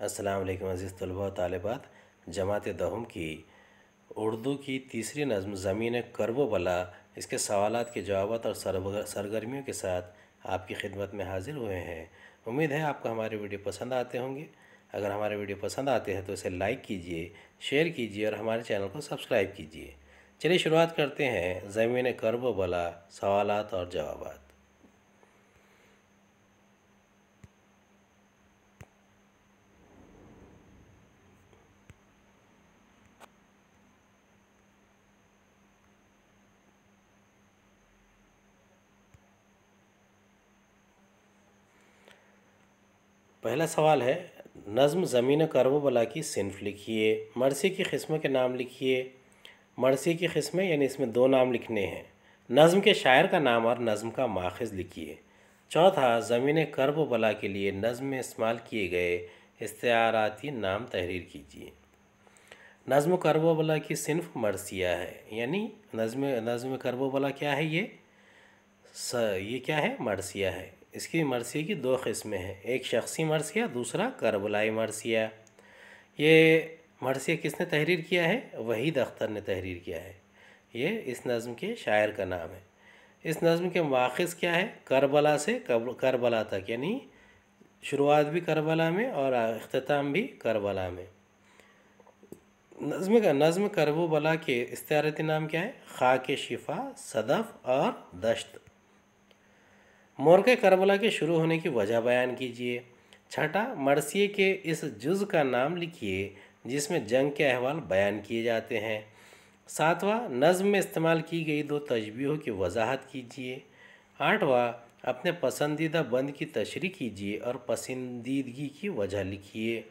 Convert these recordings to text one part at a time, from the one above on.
अस्सलाम अज़ीज़ तलबा तालिबात। जमात दहम की उर्दू की तीसरी नज़म ज़मीन करब बला, इसके सवालात के जवाब और सरगर्मियों के साथ आपकी खिदमत में हाज़िर हुए हैं। उम्मीद है आपको हमारे वीडियो पसंद आते होंगे। अगर हमारे वीडियो पसंद आते हैं तो इसे लाइक कीजिए, शेयर कीजिए और हमारे चैनल को सब्सक्राइब कीजिए। चलिए शुरुआत करते हैं ज़मीन करब बला सवालात और जवाबात। पहला सवाल है, नज़म ज़मीन करबला की सिनफ लिखिए, मरसी की किस्म के नाम लिखिए। मरसी की किस्में यानी इसमें दो नाम लिखने हैं। नज़म के शायर का नाम और नज़म का माखज़ लिखिए। चौथा, ज़मीन करबला के लिए नज़म में इस्तेमाल किए गए इस्ताराती नाम तहरीर कीजिए। नज़म करबला की सिनफ मरसिया है, यानी नज़म नज़म करबला क्या है ये? स, ये क्या है? मरसिया है। इसकी मरसिया की दो किस्में हैं, एक शख्सी मरसिया, दूसरा करबलाई मरसिया। ये मरसिया किसने तहरीर किया है? वहीद अख्तर ने तहरीर किया है। ये इस नज़म के शायर का नाम है। इस नज़म के माखज़ क्या है? करबला से करबला तक, यानी शुरुआत भी करबला में और अख्ताम भी करबला में। नज़म का नज़म करबला के इस्तारती नाम क्या है? खाक शिफा, सदफ़ और दश्त। मोरके करबला के शुरू होने की वजह बयान कीजिए। छठा, मरसिए के इस जुज़ का नाम लिखिए, जिसमें जंग के अहवाल बयान किए जाते हैं। सातवां, नज़म में इस्तेमाल की गई दो तजबीहों की वजाहत कीजिए। आठवां, अपने पसंदीदा बंद की तशरी कीजिए और पसंदीदगी की वजह लिखिए।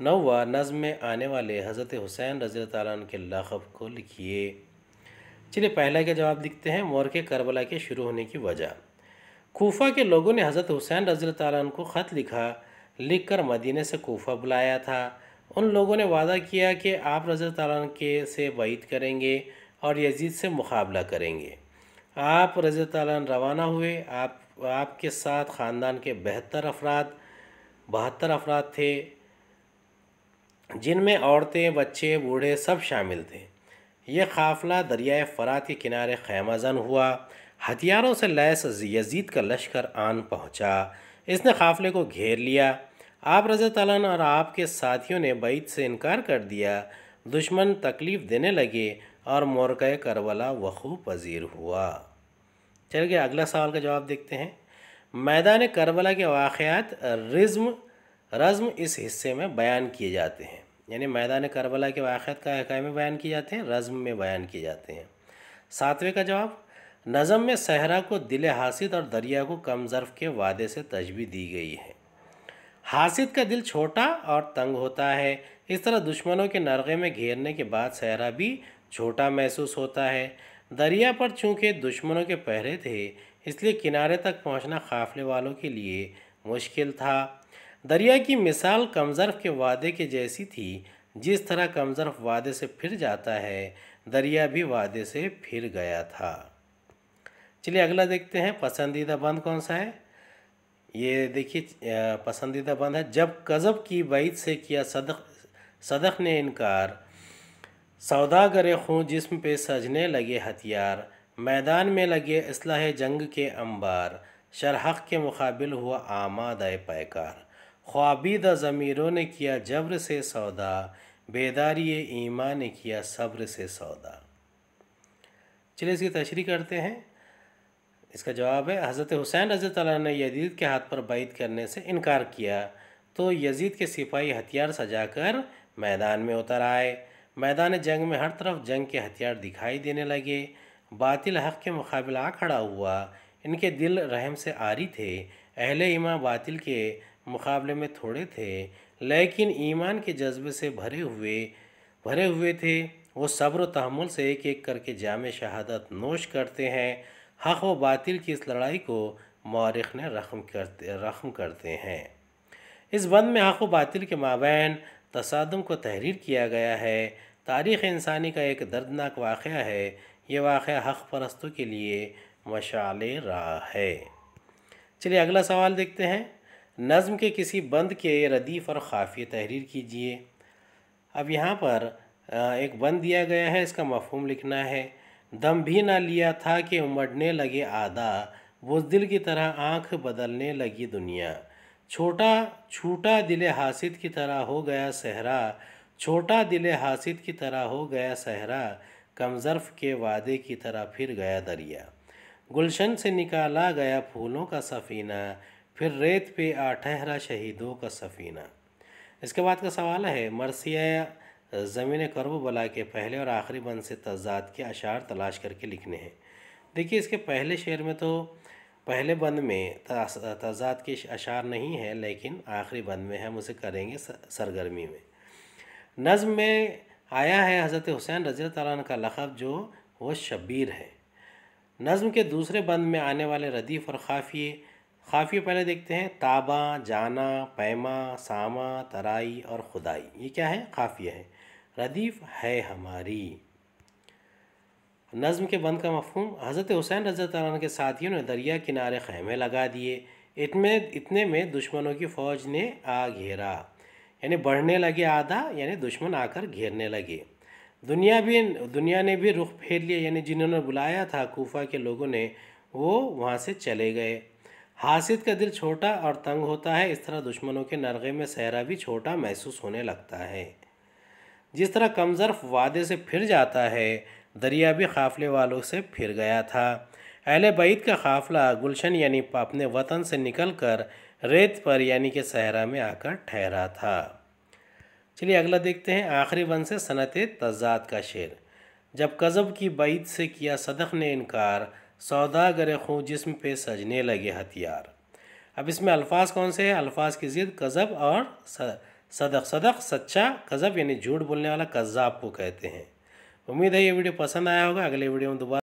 नौवा, नज़म में आने वाले हज़रत हुसैन रज़ी तन के लखब को लिखिए। चलिए पहला का जवाब लिखते हैं मोर के करबला के शुरू होने की वजह। कोफा के लोगों ने हज़रत हुसैन रज़ी तन को ख़त लिखा लिख कर मदीने से कोफा बुलाया था। उन लोगों ने वादा किया कि आप रज़ी तन के से वईद करेंगे और यजीद से मुकाबला करेंगे। आप रज़ी तन रवाना हुए। आप, आपके साथ ख़ानदान के बेहतर अफराद, बहत्तर अफराद थे, जिनमें औरतें, बच्चे, बूढ़े सब शामिल थे। ये काफ़िला दरियाए फ़रात के किनारे खैमाजन हुआ। हथियारों से लैस यजीद का लश्कर आन पहुँचा। इसने काफ़िले को घेर लिया। आप रज़ा तलन और आपके साथियों ने बैत से इनकार कर दिया। दुश्मन तकलीफ़ देने लगे और मोरक़ करबला वखू पजीर हुआ। चल गया, अगला सवाल का जवाब देखते हैं। मैदान करबला के वाक़ात रिज़म, रज़म इस हिस्से में बयान किए जाते हैं। यानी मैदान करबला के वाक़ात का हकाय में बयान किए जाते हैं, रज़म में बयान किए जाते हैं। सातवें का जवाब? नज़म में सहरा को दिल हासिद और दरिया को कम ज़र्फ़ के वादे से तजबी दी गई है। हासिद का दिल छोटा और तंग होता है। इस तरह दुश्मनों के नरगे में घेरने के बाद सहरा भी छोटा महसूस होता है। दरिया पर चूँकि दुश्मनों के पहरे थे, इसलिए किनारे तक पहुँचना काफ़िले वालों के लिए मुश्किल था। दरिया की मिसाल कमज़र्फ़ के वादे के जैसी थी। जिस तरह कमज़र्फ़ वादे से फिर जाता है, दरिया भी वादे से फिर गया था। चलिए अगला देखते हैं, पसंदीदा बंद कौन सा है? ये देखिए पसंदीदा बंद है। जब कज़ब की बैत से किया सदक सदक ने इनकार। सौदागर खूँ जिस्म पे सजने लगे हथियार। मैदान में लगे असलाह जंग के अंबार। शरहक के मुकाबिल हुआ आमाद पैकार। ख्वाबीदा ज़मीरों ने किया जब्र से सौदा। बेदारी ईमान ने किया सब्र से सौदा। चलिए इसकी तशरी करते हैं। इसका जवाब है, हज़रत हुसैन रज़ी तला ने यजीद के हाथ पर बैत करने से इनकार किया। तो यजीद के सिपाही हथियार सजाकर मैदान में उतर आए। मैदान जंग में हर तरफ़ जंग के हथियार दिखाई देने लगे। बातिल हक़ के मुकाबला खड़ा हुआ। इनके दिल रहम से आरी थे। अहले ईमा बातिल के मुकाबले में थोड़े थे, लेकिन ईमान के जज्बे से भरे हुए भरे हुए थे। वो सब्र तहमुल से एक एक करके जाम शहादत नोश करते हैं। हक़ व बातिल की इस लड़ाई को मौरख ने रकम करते रकम करते हैं। इस बंद में हक़ व बातिल के माबैन तसादम को तहरीर किया गया है। तारीख़ इंसानी का एक दर्दनाक वाक़ है। ये वाक़ हक़ परस्तों के लिए मशाल रहा है। चलिए अगला सवाल देखते हैं। नज़म के किसी बंद के रदीफ़ और ख़ाफिय तहरीर कीजिए। अब यहाँ पर एक बंद दिया गया है, इसका मफहम लिखना है। दम भी ना लिया था कि उमड़ने लगे आधा दिल की तरह आँख बदलने लगी दुनिया। छोटा, छूटा दिल हासिद की तरह हो गया सहरा। छोटा दिल हासिद की तरह हो गया सहरा। कमज़र्फ़ के वादे की तरह फिर गया दरिया। गुलशन से निकाला गया फूलों का सफ़ीना। फिर रेत पे आ ठहरा शहीदों का सफ़ीना। इसके बाद का सवाल है, मरसिया ज़मीन बला के पहले और आखिरी बंद से तजाद के अशार तलाश करके लिखने हैं। देखिए, इसके पहले शेर में तो पहले बंद में तजाद के अशार नहीं है, लेकिन आखिरी बंद में हम उसे करेंगे सरगर्मी में। नज़म में आया है हज़रत हुसैन रज़ी तन का लखब जो वो शबीर है। नज़म के दूसरे बंद में आने वाले रदीफ़ और ख़ाफ़िए ख़ाफ़िए पहले देखते हैं। ताबा, जाना, पैमा, सामा, तराई और खुदाई। ये क्या है? ख़ाफ़िए है। रदीफ़ है हमारी। नज़म के बंद का मफहम। हज़रत हुसैन रज़ी तन के साथियों ने दरिया किनारे खैमे लगा दिए। इतने इतने में दुश्मनों की फ़ौज ने आ घेरा। यानी बढ़ने लगे आधा, यानी दुश्मन आकर घेरने लगे। दुनिया भी, दुनिया ने भी रुख फेर लिया। यानी जिन्होंने बुलाया था, कोफा के लोगों ने, वो वहाँ से चले गए। हासिद का दिल छोटा और तंग होता है, इस तरह दुश्मनों के नरगे में सहरा भी छोटा महसूस होने लगता है। जिस तरह कमज़र्फ वादे से फिर जाता है, दरिया भी काफ़िले वालों से फिर गया था। अहल बैत का काफ़िला गुलशन यानी अपने वतन से निकल कर रेत पर यानी कि सहरा में आकर ठहरा था। चलिए अगला देखते हैं आखिरी वन से सनत तजाद का शेर। जब कज़ब की बैत से किया सदक़ ने इनकार सौदागर खूँ जिसम पे सजने लगे हथियार। अब इसमें अल्फाज कौन से हैं? अल्फाज की ज़िद कज़ब और सदक़ सदक़, सच्चा कज़ब यानी झूठ बोलने वाला कज़ाब को कहते हैं। उम्मीद है ये वीडियो पसंद आया होगा। अगले वीडियो में दोबारा